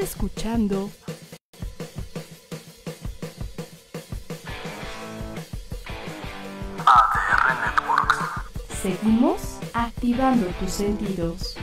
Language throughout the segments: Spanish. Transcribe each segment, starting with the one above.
Escuchando ADR Networks. Seguimos activando tus sentidos.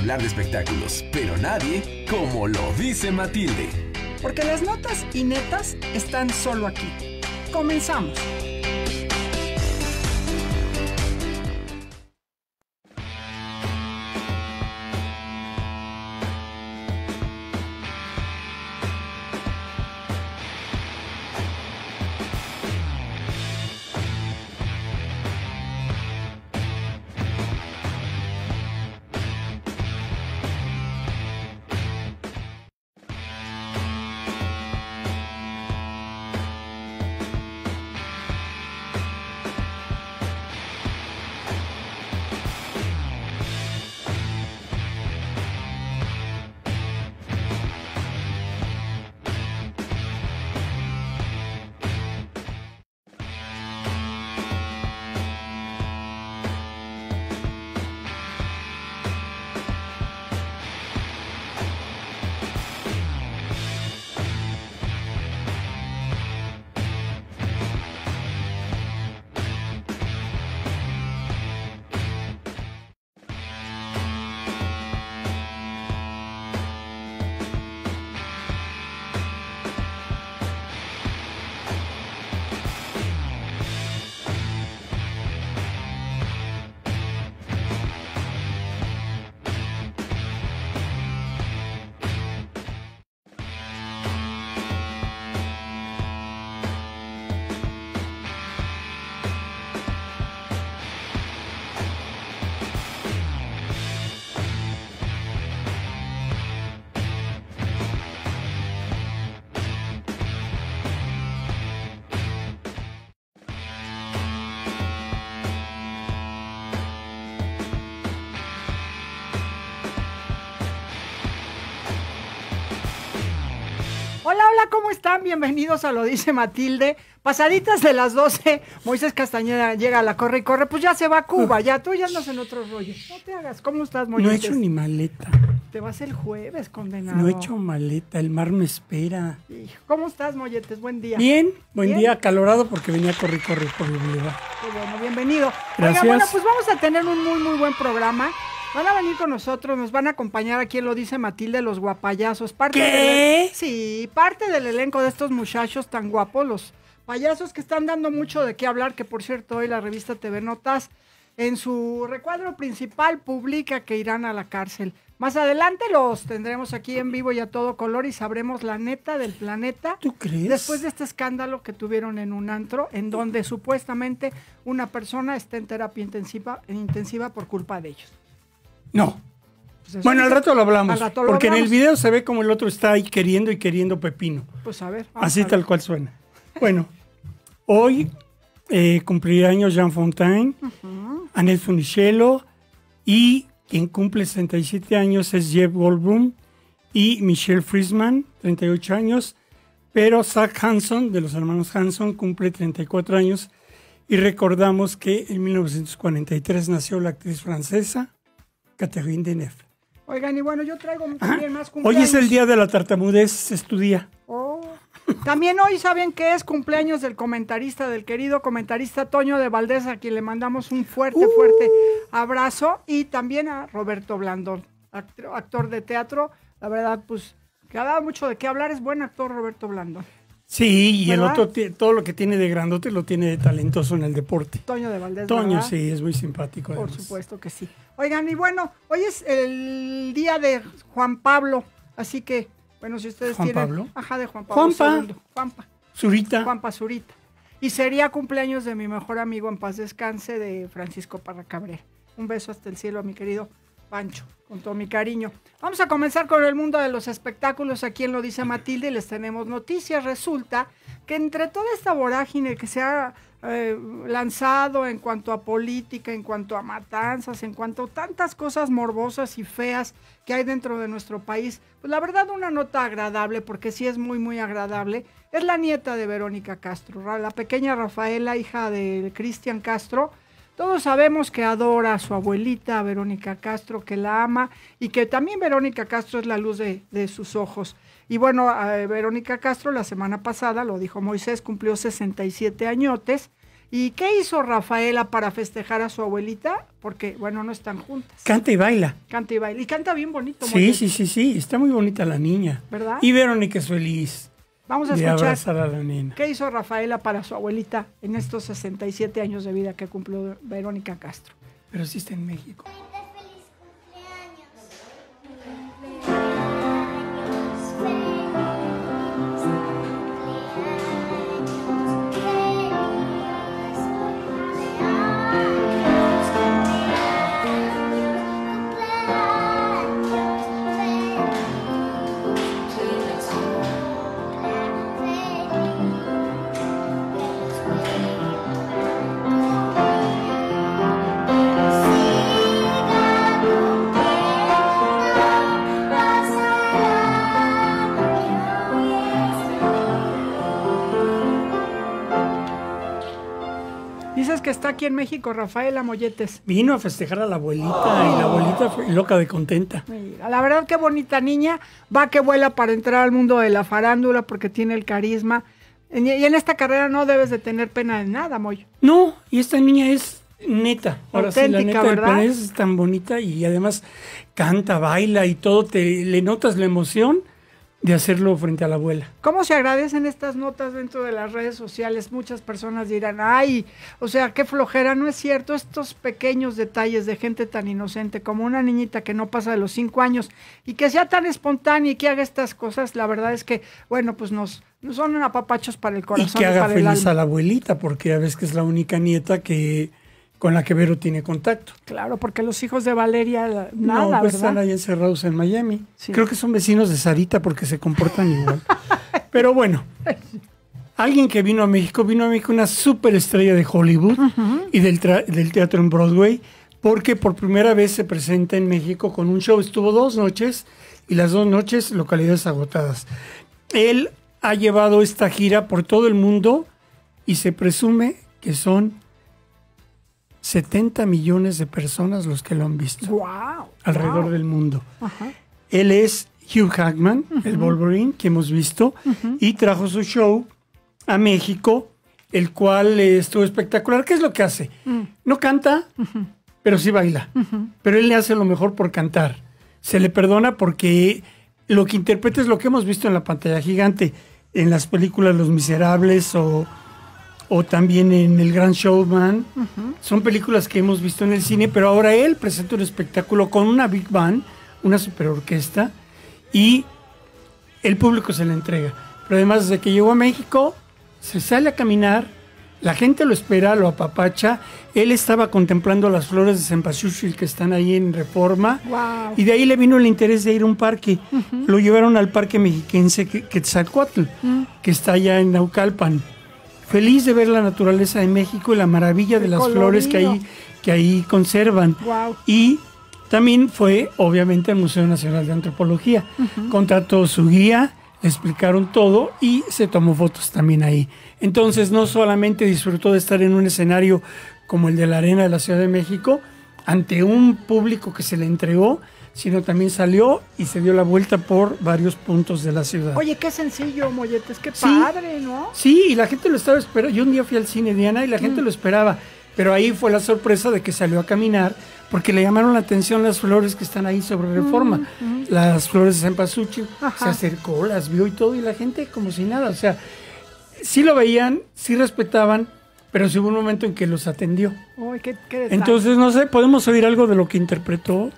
Hablar de espectáculos, pero nadie como lo dice Matilde. Porque las notas y netas están solo aquí. Comenzamos. ¿Cómo están? Bienvenidos a Lo Dice Matilde. Pasaditas de las 12, Moisés Castañeda llega a la corre y corre, pues ya se va a Cuba, ya tú ya andas en otro rollo. No te hagas, ¿cómo estás, No Moisés? he hecho ni maleta. Te vas el jueves, condenado. No he hecho maleta. El mar me espera. Hijo, ¿Cómo estás, Molletes? Buen día. Bien, buen Bien. día, acalorado porque venía a correr, correr por el boulevard. Qué bueno, bienvenido. Oiga, Gracias. bueno, pues vamos a tener un muy, muy buen programa. Van a venir con nosotros, nos van a acompañar aquí en Lo Dice Matilde, los guapayazos. Parte ¿Qué? del- sí, parte del elenco de estos muchachos tan guapos, los payasos que están dando mucho de qué hablar, que por cierto hoy la revista TV Notas en su recuadro principal publica que irán a la cárcel. Más adelante los tendremos aquí en vivo y a todo color y sabremos la neta del planeta. ¿Tú crees? Después de este escándalo que tuvieron en un antro, en donde supuestamente una persona está en terapia intensiva, intensiva por culpa de ellos. No. Pues Bueno, al rato lo hablamos. Al rato lo porque en el video se ve como el otro está ahí queriendo y queriendo pepino. Pues a ver. Así a ver. tal cual suena. Bueno, hoy eh, cumplirá años Jean Fontaine, Annette Funicello y quien cumple 67 años es Jeff Goldblum y Michelle Friesman, 38 años. Pero Zach Hanson, de los hermanos Hanson, cumple 34 años. Y recordamos que en 1943 nació la actriz francesa Catherine Deneuve. Oigan, y bueno, yo traigo también más Hoy cumpleaños. es el día de la tartamudez, estudia. Oh. También hoy saben que es cumpleaños del comentarista, del querido comentarista Toño de Valdés, a quien le mandamos un fuerte, fuerte abrazo. Y también a Roberto Blandón, actor, actor de teatro. La verdad, pues, que ha dado mucho de qué hablar. Es buen actor Roberto Blandón. Sí, y el otro, todo lo que tiene de grandote lo tiene de talentoso en el deporte. Toño de Valdés. Toño, ¿verdad? sí, es muy simpático. Por además. supuesto que sí. Oigan, y bueno, hoy es el día de Juan Pablo, así que, bueno, si ustedes ¿Juan tienen... Pablo? Ajá, de Juan Pablo Juanpa. II. Juanpa. Zurita. Juan Pazurita. Y sería cumpleaños de mi mejor amigo en paz descanse, de Francisco Parra Cabrera. Un beso hasta el cielo a mi querido Pancho, con todo mi cariño. Vamos a comenzar con el mundo de los espectáculos. Aquí en Lo Dice Matilde les tenemos noticias. Resulta que entre toda esta vorágine que se ha eh, lanzado en cuanto a política, en cuanto a matanzas, en cuanto a tantas cosas morbosas y feas que hay dentro de nuestro país. Pues la verdad una nota agradable, porque sí es muy, muy agradable. Es la nieta de Verónica Castro, la pequeña Rafaela, hija de Cristian Castro. Todos sabemos que adora a su abuelita, Verónica Castro, que la ama y que también Verónica Castro es la luz de, de sus ojos. Y bueno, eh, Verónica Castro la semana pasada, lo dijo Moisés, cumplió 67 añotes. ¿Y qué hizo Rafaela para festejar a su abuelita? Porque, bueno, no están juntas. Canta y baila. Canta y baila. Y canta bien bonito. Sí, Moisés. sí, sí, sí. Está muy bonita la niña. ¿Verdad? Y Verónica es feliz Vamos a escuchar abrazar a la nena. qué hizo Rafaela para su abuelita en estos 67 años de vida que cumplió Verónica Castro. Pero sí está en México. Que está aquí en México Rafaela Molletes. Vino a festejar a la abuelita y la abuelita fue loca de contenta. Mira, la verdad qué bonita niña, va que vuela para entrar al mundo de la farándula porque tiene el carisma. Y en esta carrera no debes de tener pena de nada, Moy. No, y esta niña es neta. Ahora sí, la Auténtica, neta ¿verdad? es tan bonita y además canta, baila y todo. Te, le notas la emoción de hacerlo frente a la abuela. ¿Cómo se agradecen estas notas dentro de las redes sociales? Muchas personas dirán, ay, o sea, qué flojera, no es cierto, estos pequeños detalles de gente tan inocente como una niñita que no pasa de los cinco años y que sea tan espontánea y que haga estas cosas, la verdad es que, bueno, pues nos, nos son apapachos para el Y corazón que haga para el feliz alma. a la abuelita, porque ya ves que es la única nieta que con la que Vero tiene contacto. Claro, porque los hijos de Valeria, nada, no, pues ¿verdad? están ahí encerrados en Miami. Sí. Creo que son vecinos de Sarita porque se comportan igual. Pero bueno, alguien que vino a México, vino a México una superestrella de Hollywood y del, del teatro en Broadway, porque por primera vez se presenta en México con un show. Estuvo dos noches y las dos noches localidades agotadas. Él ha llevado esta gira por todo el mundo y se presume que son 70 millones de personas los que lo han visto Wow, alrededor wow. del mundo. Ajá. Él es Hugh Hackman, el Wolverine que hemos visto, y trajo su show a México, el cual estuvo espectacular. ¿Qué es lo que hace? No canta, pero sí baila. Pero él le hace lo mejor por cantar. Se le perdona porque lo que interpreta es lo que hemos visto en la pantalla gigante, en las películas Los Miserables o, o también en El Gran Showman. Son películas que hemos visto en el cine, pero ahora él presenta un espectáculo con una big band, una superorquesta, y el público se le entrega. Pero además, desde que llegó a México, se sale a caminar, la gente lo espera, lo apapacha. Él estaba contemplando las flores de cempasúchil que están ahí en Reforma. Y de ahí le vino el interés de ir a un parque. Lo llevaron al parque mexiquense Que- Quetzalcoatl, que está allá en Naucalpan. Feliz de ver la naturaleza de México y la maravilla de Qué las flores que ahí, que ahí conservan. Y también fue, obviamente, al Museo Nacional de Antropología. Contrató su guía, le explicaron todo y se tomó fotos también ahí. Entonces, no solamente disfrutó de estar en un escenario como el de la Arena de la Ciudad de México, ante un público que se le entregó, sino también salió y se dio la vuelta por varios puntos de la ciudad. Oye, qué sencillo, Molletes, qué Sí. padre, ¿no? Sí, y la gente lo estaba esperando. Yo un día fui al cine Diana y la Mm. gente lo esperaba. Pero ahí fue la sorpresa de que salió a caminar porque le llamaron la atención las flores que están ahí sobre reforma. Las flores de cempasúchil. Mm, Ajá. Se acercó, las vio y todo, y la gente como si nada. O sea, sí lo veían, sí respetaban, pero sí hubo un momento en que los atendió. Uy, qué. Entonces, no sé, ¿podemos oír algo de lo que interpretó?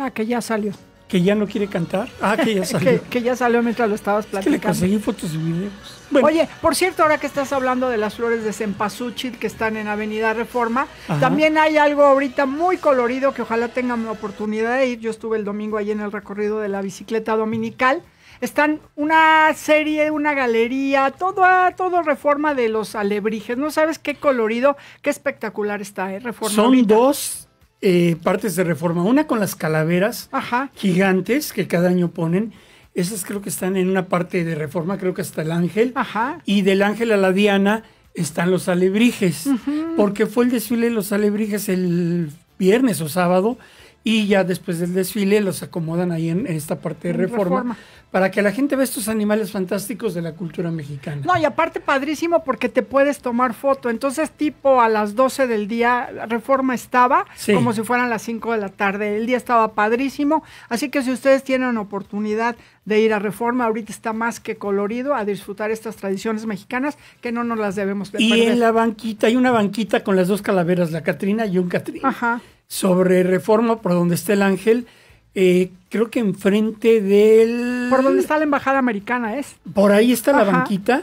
Ah, que ya salió. ¿Que ya no quiere cantar? Ah, que ya salió. Que, que ya salió mientras lo estabas Es que le platicando. conseguí fotos y videos. Bueno, Oye, por cierto, ahora que estás hablando de las flores de cempasúchil que están en Avenida Reforma, Ajá. también hay algo ahorita muy colorido que ojalá tengan la oportunidad de ir. Yo estuve el domingo ahí en el recorrido de la bicicleta dominical. están una serie, una galería, todo, ah, todo reforma de los alebrijes. No sabes qué colorido, qué espectacular está, ¿eh? Reforma. Son ahorita. dos eh, partes de reforma. Una con las calaveras Ajá. gigantes que cada año ponen. Esas creo que están en una parte de reforma, creo que hasta el ángel. Ajá. Y del ángel a la diana están los alebrijes. Porque fue el desfile de los alebrijes el viernes o sábado. Y ya después del desfile los acomodan ahí en, en esta parte de reforma, Reforma. Para que la gente vea estos animales fantásticos de la cultura mexicana. No, y aparte padrísimo porque te puedes tomar foto. Entonces, tipo a las 12 del día, la reforma estaba Sí. como si fueran las 5 de la tarde. El día estaba padrísimo. Así que si ustedes tienen oportunidad de ir a reforma, ahorita está más que colorido a disfrutar estas tradiciones mexicanas que no nos las debemos de Y perder. en la banquita, hay una banquita con las dos calaveras, la Catrina y un Catrín. Ajá. Sobre Reforma, por donde está el ángel, eh, creo que enfrente del... Por donde está la embajada americana es. Por ahí está la banquita,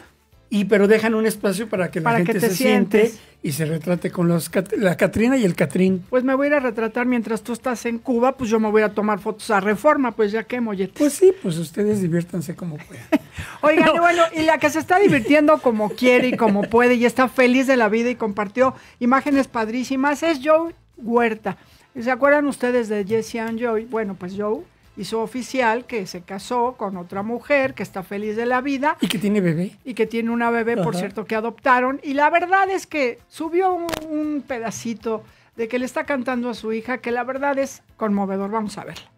y pero dejan un espacio para que la Para gente te se siente y se retrate con los, la Catrina y el Catrín. Pues me voy a ir a retratar mientras tú estás en Cuba, pues yo me voy a tomar fotos a reforma, pues ya que molletes. Pues sí, pues ustedes diviértanse como puedan. Oigan, y bueno, y la que se está divirtiendo como quiere y como puede y está feliz de la vida y compartió imágenes padrísimas es Joe Huerta. ¿Se acuerdan ustedes de Jesse and Joy? Bueno, pues Joe hizo oficial que se casó con otra mujer que está feliz de la vida ¿Y que tiene bebé? y que tiene una bebé, por cierto, que adoptaron. Y la verdad es que subió un, un pedacito de que le está cantando a su hija, que la verdad es conmovedor. Vamos a verla.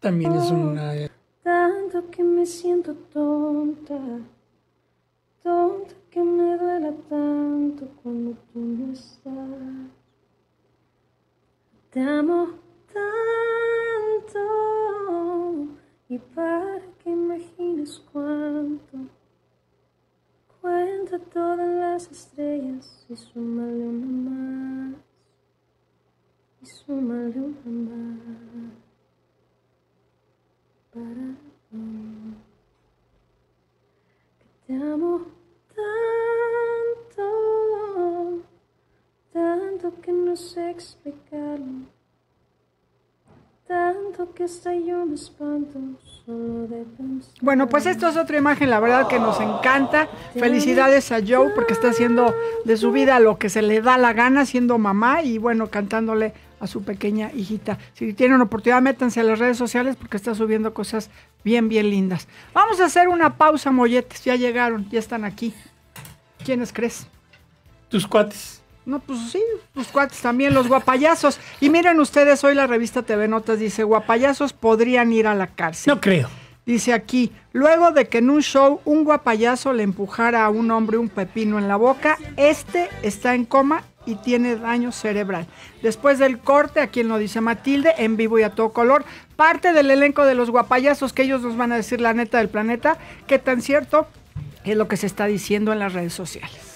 También es una... Tanto que me siento tonta, tonta que me duela tanto cuando tú no estás. Te amo tanto y para que imagines cuánto, cuenta todas las estrellas y súmale una más, y súmale una más para mí. Que te amo tanto, tanto que no sé explicarlo, tanto que hasta yo me espanto solo de pensar. Bueno, pues esto es otra imagen, la verdad que nos encanta. Felicidades a Joe porque está haciendo de su vida lo que se le da la gana, siendo mamá y bueno, cantándole a su pequeña hijita. Si tienen oportunidad, métanse a las redes sociales porque está subiendo cosas bien, bien lindas. Vamos a hacer una pausa, molletes. Ya llegaron, ya están aquí. ¿Quiénes crees? Tus cuates. No, pues sí, los cuates también, los guapayazos. Y miren ustedes, hoy la revista TV Notas dice, guapayazos podrían ir a la cárcel. No creo. Dice aquí, luego de que en un show un guapayazo le empujara a un hombre un pepino en la boca, este está en coma y tiene daño cerebral. Después del corte, a quien lo dice Matilde, en vivo y a todo color, parte del elenco de los guapayazos que ellos nos van a decir la neta del planeta, qué tan cierto es lo que se está diciendo en las redes sociales.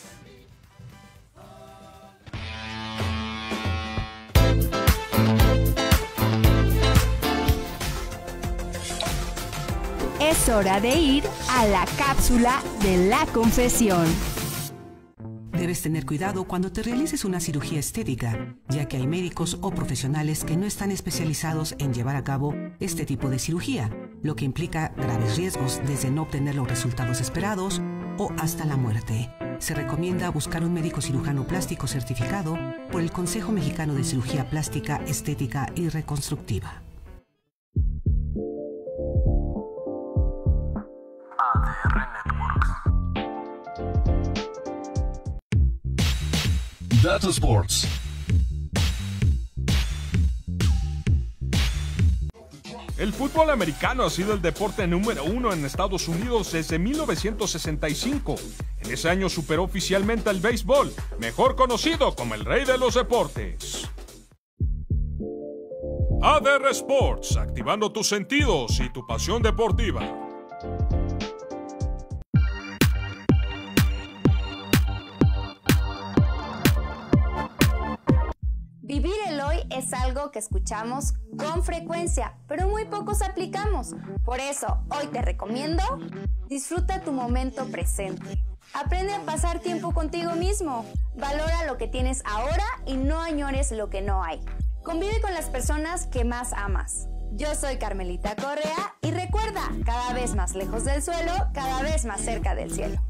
Es hora de ir a la cápsula de la confesión. Debes tener cuidado cuando te realices una cirugía estética, ya que hay médicos o profesionales que no están especializados en llevar a cabo este tipo de cirugía, lo que implica graves riesgos desde no obtener los resultados esperados o hasta la muerte. Se recomienda buscar un médico cirujano plástico certificado por el Consejo Mexicano de Cirugía Plástica, Estética y Reconstructiva. Dato Sports. El fútbol americano ha sido el deporte número uno en Estados Unidos desde 1965. En ese año superó oficialmente al béisbol, mejor conocido como el rey de los deportes. ADR Sports, activando tus sentidos y tu pasión deportiva. Es algo que escuchamos con frecuencia, pero muy pocos aplicamos. Por eso, hoy te recomiendo, disfruta tu momento presente. Aprende a pasar tiempo contigo mismo. Valora lo que tienes ahora y no añores lo que no hay. Convive con las personas que más amas. Yo soy Carmelita Correa y recuerda, cada vez más lejos del suelo, cada vez más cerca del cielo.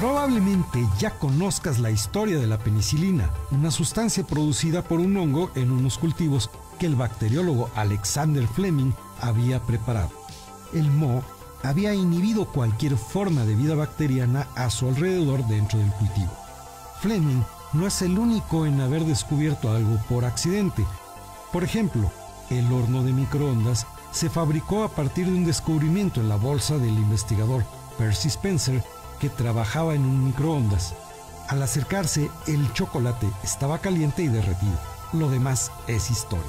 Probablemente ya conozcas la historia de la penicilina, una sustancia producida por un hongo en unos cultivos que el bacteriólogo Alexander Fleming había preparado. El moho había inhibido cualquier forma de vida bacteriana a su alrededor dentro del cultivo. Fleming no es el único en haber descubierto algo por accidente. Por ejemplo, el horno de microondas se fabricó a partir de un descubrimiento en la bolsa del investigador Percy Spencer que trabajaba en un microondas. Al acercarse, el chocolate estaba caliente y derretido. Lo demás es historia.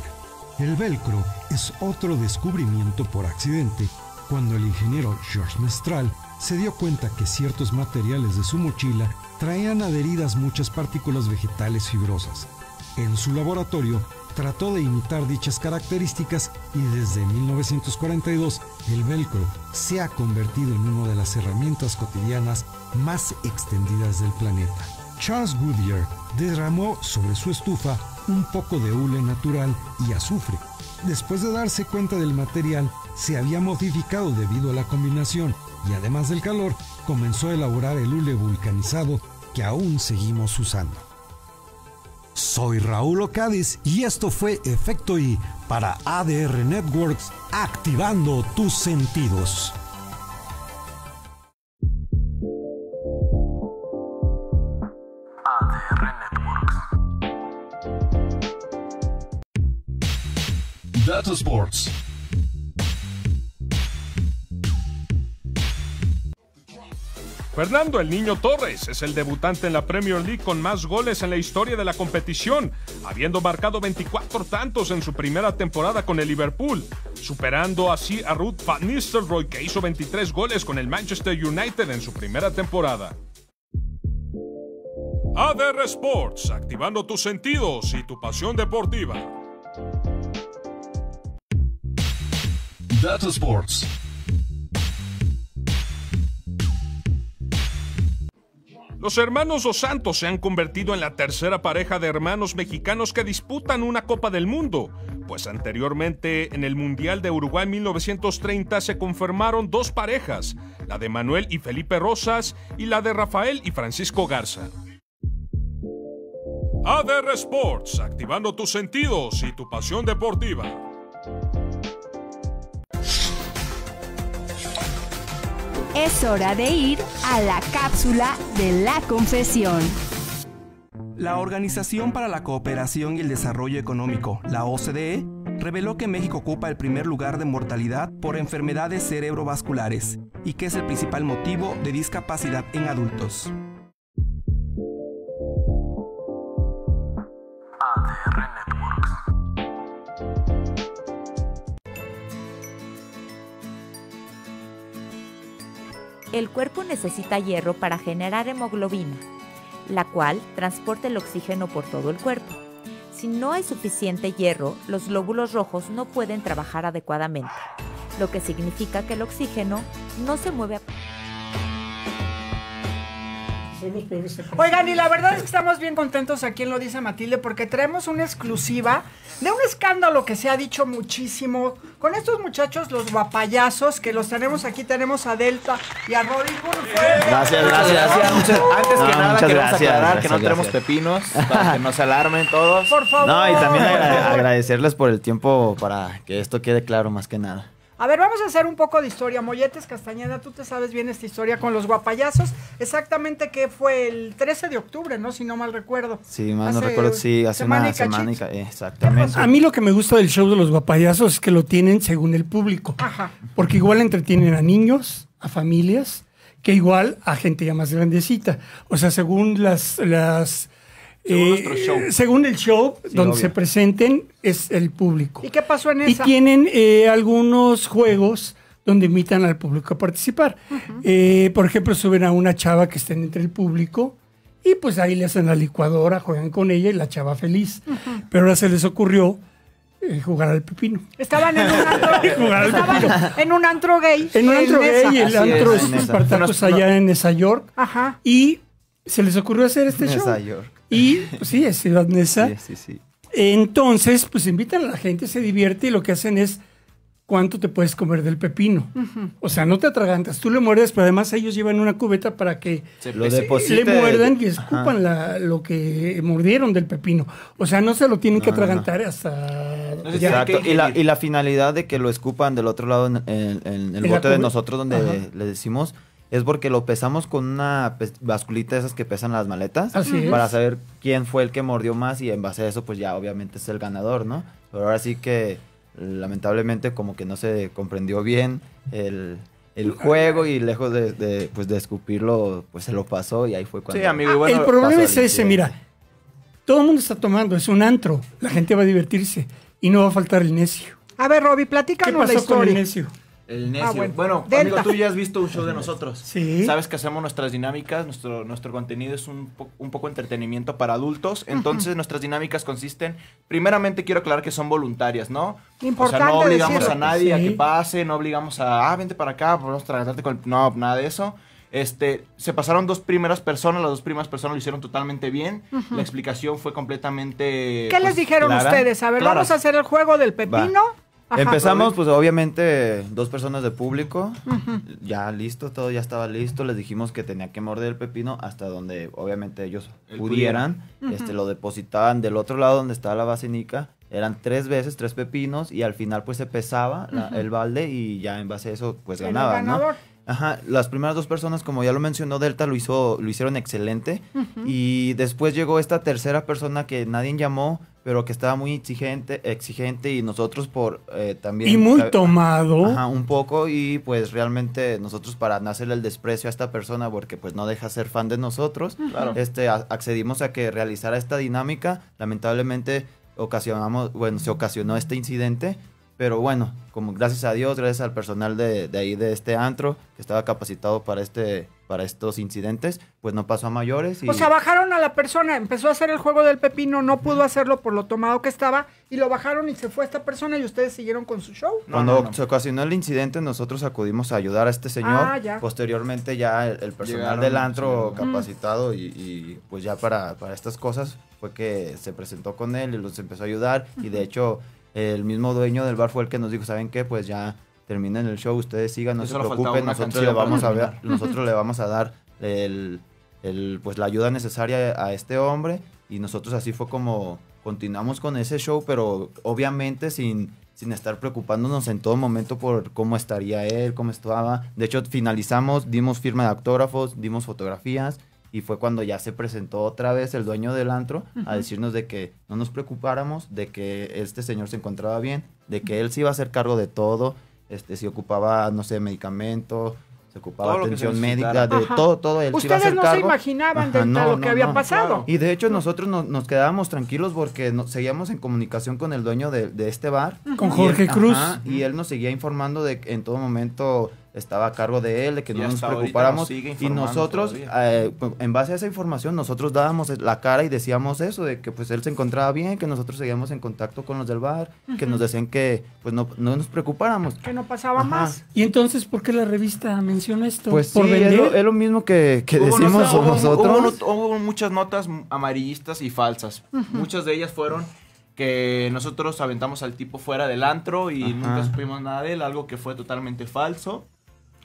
El velcro es otro descubrimiento por accidente cuando el ingeniero George Mestral se dio cuenta que ciertos materiales de su mochila traían adheridas muchas partículas vegetales fibrosas. En su laboratorio trató de imitar dichas características y desde 1942 el velcro se ha convertido en una de las herramientas cotidianas más extendidas del planeta. Charles Goodyear derramó sobre su estufa un poco de hule natural y azufre. Después de darse cuenta del material, se había modificado debido a la combinación y además del calor, comenzó a elaborar el hule vulcanizado que aún seguimos usando. Soy Raúl Ocadiz y esto fue Efecto I para ADR Networks, activando tus sentidos. ADR Networks. Data Sports. Fernando el Niño Torres es el debutante en la Premier League con más goles en la historia de la competición, habiendo marcado 24 tantos en su primera temporada con el Liverpool, superando así a Ruth Van Nistelrooy que hizo 23 goles con el Manchester United en su primera temporada. ADR Sports, activando tus sentidos y tu pasión deportiva. Data Sports. Los hermanos Dos Santos se han convertido en la tercera pareja de hermanos mexicanos que disputan una Copa del Mundo, pues anteriormente en el Mundial de Uruguay 1930 se confirmaron dos parejas, la de Manuel y Felipe Rosas y la de Rafael y Francisco Garza. ADR Sports, activando tus sentidos y tu pasión deportiva. Es hora de ir a la cápsula de la confesión. La Organización para la Cooperación y el Desarrollo Económico, la OCDE, reveló que México ocupa el primer lugar de mortalidad por enfermedades cerebrovasculares y que es el principal motivo de discapacidad en adultos. El cuerpo necesita hierro para generar hemoglobina, la cual transporta el oxígeno por todo el cuerpo. Si no hay suficiente hierro, los glóbulos rojos no pueden trabajar adecuadamente, lo que significa que el oxígeno no se mueve a... Oigan, y la verdad es que estamos bien contentos aquí en Lo Dice Matilde porque traemos una exclusiva de un escándalo que se ha dicho muchísimo con estos muchachos, los guapayazos, que los tenemos aquí. Tenemos a Delta y a Rodrigo. Gracias, gracias. Muchas- antes No, que nada, muchas queremos gracias, aclarar que gracias, no tenemos gracias. pepinos para que no se alarmen todos. Por favor. No, y también agradecerles por el tiempo para que esto quede claro más que nada. A ver, vamos a hacer un poco de historia. Molletes Castañeda, tú te sabes bien esta historia con los guapayazos. Exactamente que fue el 13 de octubre, ¿no? Si no mal recuerdo. Sí, más no recuerdo, sí, hace semana una semana y ca- exactamente. A mí lo que me gusta del show de los guapayazos es que lo tienen según el público. Ajá. Porque igual entretienen a niños, a familias, que igual a gente ya más grandecita. O sea, según las... las Según eh, nuestro show. según el show Sí, donde obvio. se presenten, es el público. ¿Y qué pasó en Y esa? tienen eh, algunos juegos donde invitan al público a participar. Eh, por ejemplo, suben a una chava que está entre el público y pues ahí le hacen la licuadora, juegan con ella y la chava feliz. Pero ahora se les ocurrió eh, jugar al pepino. Estaban en un antro, Jugar al estaban pepino. en un antro gay. En un antro esa. gay, el Así antro es, en. Espartacos allá en Esa York. Ajá. Y se les ocurrió hacer este show. Nueva York. Y pues, sí, es Ciudad Neza. Sí, sí, sí. Entonces, pues invitan a la gente, se divierte y lo que hacen es cuánto te puedes comer del pepino. O sea, no te atragantas, tú le muerdes, pero además ellos llevan una cubeta para que Lo le muerdan y escupan la- lo que mordieron del pepino. O sea, no se lo tienen que No, no, no. atragantar hasta... Exacto. Y la, y la finalidad de que lo escupan del otro lado en, en- en el bote de nosotros donde Ajá. le decimos es porque lo pesamos con una basculita de esas que pesan las maletas Así es. para saber quién fue el que mordió más y en base a eso pues ya obviamente es el ganador, ¿no? Pero ahora sí que lamentablemente como que no se comprendió bien el, el juego y lejos de, de, pues de escupirlo pues se lo pasó y ahí fue cuando Sí, amigo, y bueno, el problema es ese, mira, todo el mundo está tomando, es un antro, la gente va a divertirse y no va a faltar el necio. A ver, Roby, ¿Qué platícanos la pasó con el historia. necio? El necio. Ah, bueno. bueno, amigo, tú ya has visto un show de nosotros. Sí. Sabes que hacemos nuestras dinámicas, nuestro, nuestro contenido es un, po- un poco entretenimiento para adultos. Entonces, nuestras dinámicas consisten, primeramente quiero aclarar que son voluntarias, ¿no? Importante o sea, no obligamos decirlo. a nadie a que pase, no obligamos a, ah, vente para acá, vamos a tratarte con... el-". No, nada de eso. Este, se pasaron dos primeras personas, las dos primeras personas lo hicieron totalmente bien. La explicación fue completamente... ¿Qué les pues, dijeron clara, ustedes? A ver, clara. vamos a hacer el juego del pepino. Ajá. Empezamos, pues obviamente, dos personas de público, ya listo, todo ya estaba listo, les dijimos que tenía que morder el pepino hasta donde obviamente ellos pudieran, este, lo depositaban del otro lado donde estaba la basenica, eran tres veces, tres pepinos, y al final pues se pesaba la- el balde y ya en base a eso pues El ganaban, ¿no? Ajá, las primeras dos personas, como ya lo mencionó Delta, lo hizo, lo hicieron excelente. Y después llegó esta tercera persona que nadie llamó, pero que estaba muy exigente, exigente y nosotros por eh, también. Y muy tomado. Ajá, un poco y pues realmente nosotros para no hacerle el desprecio a esta persona porque pues no deja ser fan de nosotros, Claro. este a- accedimos a que realizara esta dinámica. Lamentablemente ocasionamos, bueno, se ocasionó este incidente, pero bueno, como gracias a Dios, gracias al personal de, de ahí de este antro que estaba capacitado para este para estos incidentes, pues no pasó a mayores y O sea, bajaron a la persona, empezó a hacer el juego del pepino, no pudo hacerlo por lo tomado que estaba, y lo bajaron y se fue esta persona y ustedes siguieron con su show. No, Cuando no, no. se ocasionó el incidente, nosotros acudimos a ayudar a este señor. Ah, ya. Posteriormente ya el, el personal Llegaron, del antro sí. capacitado y, y, pues ya para, para estas cosas fue que se presentó con él y los empezó a ayudar. Y de hecho el mismo dueño del bar fue el que nos dijo, ¿saben qué? Pues ya terminen el show, ustedes sigan, no Y se preocupen, nosotros le vamos a ver, terminar". nosotros le vamos a dar el, el, pues la ayuda necesaria a este hombre y nosotros así fue como continuamos con ese show, pero obviamente sin, sin estar preocupándonos en todo momento por cómo estaría él, cómo estaba. De hecho, finalizamos, dimos firma de autógrafos, dimos fotografías y fue cuando ya se presentó otra vez el dueño del antro a decirnos de que no nos preocupáramos, de que este señor se encontraba bien, de que él se iba a hacer cargo de todo, este, si ocupaba, no sé, medicamento, se ocupaba Todo se atención médica, de. Ajá. todo, todo, él se iba a Ustedes hacer no se cargo. imaginaban Ajá, de no, lo no, que había no. pasado. Y de hecho nosotros nos, nos quedábamos tranquilos porque nos, seguíamos en comunicación con el dueño de, de este bar. Con Jorge él- Cruz. ajá, y él nos seguía informando de que en todo momento estaba a cargo de él, de que Y no nos preocupáramos. nos Y nosotros, eh, en base a esa información, nosotros dábamos la cara y decíamos eso, de que pues él se encontraba bien, que nosotros seguíamos en contacto con los del bar, que nos decían que pues no, no nos preocupáramos. Que no pasaba Ajá. más. ¿Y entonces por qué la revista menciona esto? Pues ¿Por sí, es lo, es lo mismo que, que Hubo decimos nosotros. Hubo, muchas notas amarillistas y falsas. Muchas de ellas fueron que nosotros aventamos al tipo fuera del antro y Ajá. nunca supimos nada de él, algo que fue totalmente falso.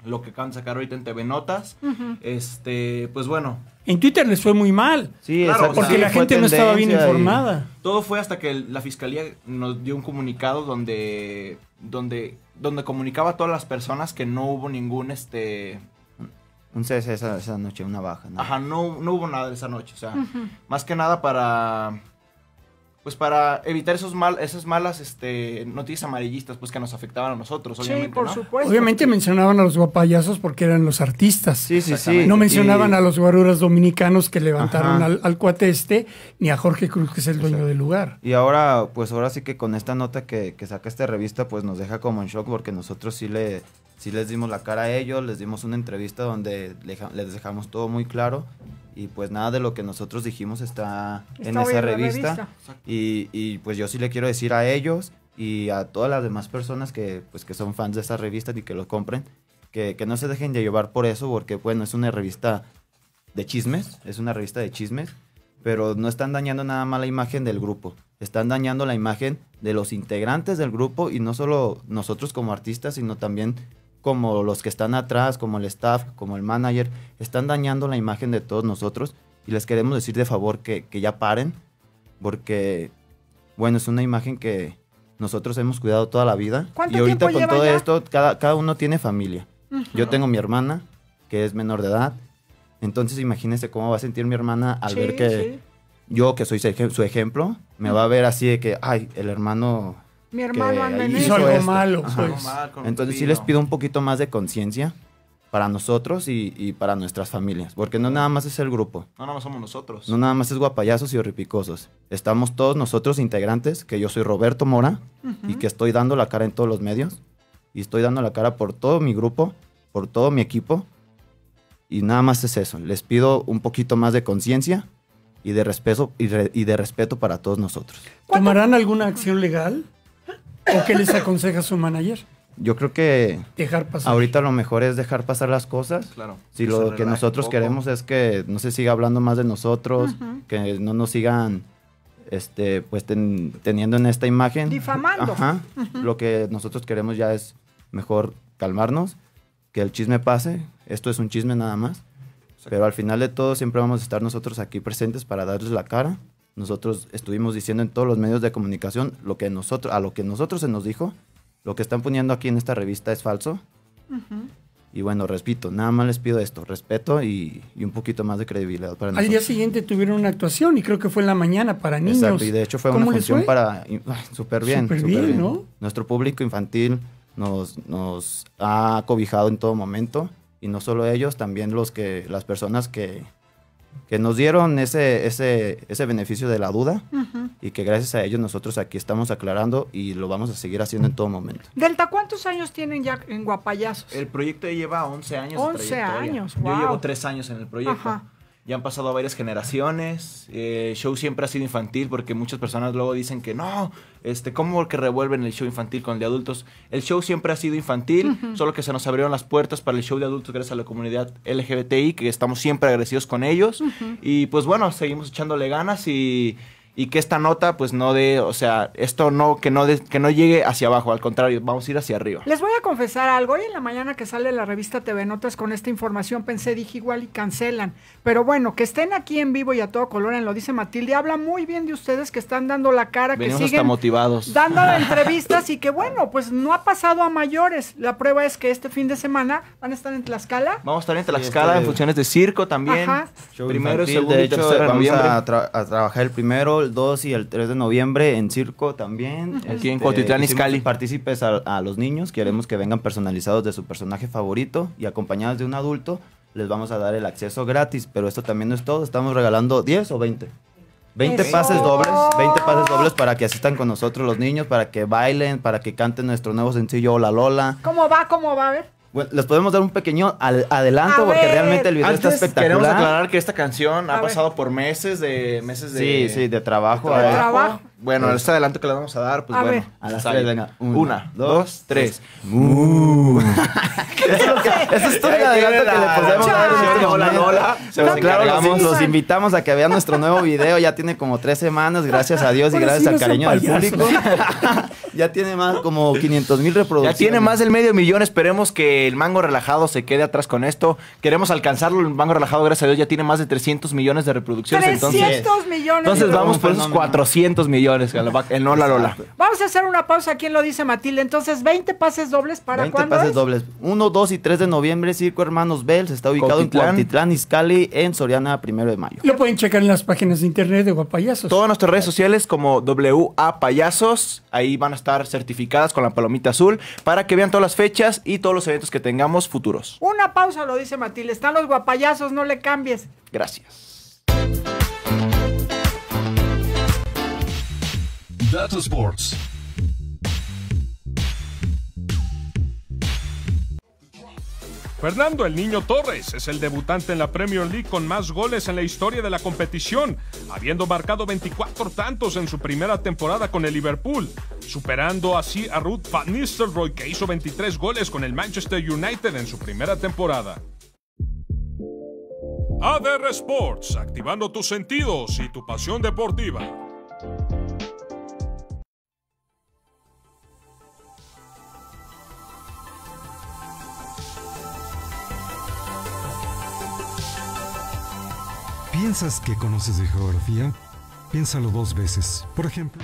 Lo que acaban de sacar ahorita en TV Notas. Este, pues bueno, En Twitter les fue muy mal. Sí, Claro, Porque sí, la gente no estaba bien y- informada. todo fue hasta que la fiscalía nos dio un comunicado donde donde donde comunicaba a todas las personas que no hubo ningún este Un cese esa, esa noche, una baja. ¿no? Ajá, no, no hubo nada esa noche. O sea, más que nada para. Pues para evitar esos mal, esas malas este, noticias amarillistas pues que nos afectaban a nosotros, Sí, obviamente. por ¿no? supuesto. Obviamente mencionaban a los guapayazos porque eran los artistas. Sí, sí, sí. No mencionaban Y- a los guaruras dominicanos que levantaron al, al cuate este, ni a Jorge Cruz, que es el dueño del lugar. Y ahora, pues ahora sí que con esta nota que, que saca esta revista, pues nos deja como en shock porque nosotros sí, le, sí les dimos la cara a ellos, les dimos una entrevista donde les dejamos todo muy claro y pues nada de lo que nosotros dijimos está, en Está esa en la revista. revista. Y, y pues yo sí le quiero decir a ellos y a todas las demás personas que, pues, que son fans de esta revista y que lo compren, que, que no se dejen de llevar por eso, porque bueno, es una revista de chismes, es una revista de chismes, pero no están dañando nada más la imagen del grupo, están dañando la imagen de los integrantes del grupo y no solo nosotros como artistas, sino también como los que están atrás, como el staff, como el manager, están dañando la imagen de todos nosotros y les queremos decir de favor que, que ya paren, porque, bueno, es una imagen que nosotros hemos cuidado toda la vida. ¿Cuánto Y ahorita con todo ya? esto, cada, cada uno tiene familia. Yo tengo mi hermana, que es menor de edad, entonces imagínense cómo va a sentir mi hermana al Sí, ver que sí. yo, que soy su ejemplo, me va a ver así de que, ay, el hermano Mi hermano anda en hizo algo esto. malo, pues. Entonces sí les pido un poquito más de conciencia para nosotros y, y para nuestras familias, porque no nada más es el grupo, No, no somos nosotros. no nada más es guapayazos y horripicosos. Estamos todos nosotros integrantes, que yo soy Roberto Mora y que estoy dando la cara en todos los medios y estoy dando la cara por todo mi grupo, por todo mi equipo y nada más es eso. Les pido un poquito más de conciencia y de respeto y, re- y de respeto para todos nosotros. ¿Tomarán alguna acción legal? ¿O qué les aconseja su manager? Yo creo que Dejar pasar. ahorita lo mejor es dejar pasar las cosas. Claro. Si Que lo que nosotros queremos es que no se siga hablando más de nosotros, que no nos sigan este pues ten- teniendo en esta imagen. Difamando. Ajá. Ujú. Lo que nosotros queremos ya es mejor calmarnos, que el chisme pase. Esto es un chisme nada más. Pero al final de todo siempre vamos a estar nosotros aquí presentes para darles la cara. Nosotros estuvimos diciendo en todos los medios de comunicación lo que nosotros a lo que nosotros se nos dijo. Lo que están poniendo aquí en esta revista es falso. Y bueno, repito, nada más les pido esto, respeto y, y un poquito más de credibilidad para Al nosotros. día siguiente tuvieron una actuación y creo que fue en la mañana para niños. Exacto, y de hecho fue una ¿Cómo les función fue? para... Súper bien, súper bien, bien. ¿no? Nuestro público infantil nos, nos ha cobijado en todo momento y no solo ellos, también los que, las personas que, que nos dieron ese, ese, ese beneficio de la duda y que gracias a ellos nosotros aquí estamos aclarando y lo vamos a seguir haciendo en todo momento. Delta, ¿cuántos años tienen ya en Guapayazos? El proyecto ya lleva 11 años. de 11 trayectoria. años, Yo wow. llevo 3 años en el proyecto. Ajá. Ya han pasado varias generaciones. eh, El show siempre ha sido infantil porque muchas personas luego dicen que no, este, ¿cómo que revuelven el show infantil con el de adultos? El show siempre ha sido infantil, solo que se nos abrieron las puertas para el show de adultos gracias a la comunidad LGBTI, que estamos siempre agradecidos con ellos. Y pues bueno, seguimos echándole ganas y, y que esta nota pues no de, o sea, esto no, que no, de- que no llegue hacia abajo, al contrario, vamos a ir hacia arriba. Les voy a confesar algo. Hoy en la mañana que sale la revista TV Notas con esta información pensé, dije igual y cancelan. Pero bueno, que estén aquí en vivo y a todo color en lo dice Matilde. Habla muy bien de ustedes que están dando la cara, Venimos que hasta siguen motivados. dando entrevistas y que bueno, pues no ha pasado a mayores. La prueba es que este fin de semana van a estar en Tlaxcala. Vamos a estar en Sí, Tlaxcala este- en funciones de circo también. Ajá. Primero, infantil, segundo de y hecho, tercero de vamos noviembre. a, tra- a trabajar el primero, el 2 y el 3 de noviembre en circo también. Este, Aquí en Cuautitlán, hicimos Izcalli. partícipes a, a los niños, queremos que vengan personalizados de su personaje favorito y acompañados de un adulto, les vamos a dar el acceso gratis, pero esto también no es todo, estamos regalando 10 o 20. 20 Eso. pases dobles, 20 pases dobles para que asistan con nosotros los niños, para que bailen, para que canten nuestro nuevo sencillo Hola Lola. ¿Cómo va? ¿Cómo va? A ver. Bueno, les podemos dar un pequeño al- adelanto A porque ver. realmente el video está Antes espectacular. queremos aclarar que esta canción A ha ver. pasado por meses de meses de Sí, sí, de trabajo. de eh. trabajo. Bueno, este adelanto que le vamos a dar, pues A bueno. ver. A las tres, venga. Una, Una, dos, tres. Eso es, lo que- eso es todo el adelanto que le podemos dar en este Hola. Se Pues los claro, los, encargamos. los invitamos a que vean nuestro nuevo video. Ya tiene como tres semanas, gracias a Dios y Ahora gracias sí al no cariño del público. ya tiene más como 500 mil Ya reproducciones. tiene más del medio millón. Esperemos que el mango relajado se quede atrás con esto. Queremos alcanzarlo. El mango relajado, gracias a Dios, ya tiene más de 300 millones de reproducciones. 300 Entonces, millones. entonces vamos por esos fenómeno. 400 millones. El no la Lola. Vamos a hacer una pausa aquí en lo dice Matilde. Entonces, 20 pases dobles para 20 cuándo pases es? dobles. 1, 2 y 3 de noviembre, Circo Hermanos Bells. Está ubicado en Cuautitlán, Izcalli, en Soriana, primero de mayo. Lo pueden checar en las páginas de internet de Guapayazos. Todas nuestras redes sociales como WA Payasos, ahí van a estar certificadas con la palomita azul para que vean todas las fechas y todos los eventos que tengamos futuros. Una pausa, lo dice Matilde. Están los guapayazos, no le cambies. Gracias. Datos Sports. Fernando El Niño Torres es el debutante en la Premier League con más goles en la historia de la competición, habiendo marcado 24 tantos en su primera temporada con el Liverpool, superando así a Ruth Van Nistelrooy que hizo 23 goles con el Manchester United en su primera temporada. ADR Sports, activando tus sentidos y tu pasión deportiva. ¿Piensas que conoces de geografía? Piénsalo dos veces. Por ejemplo,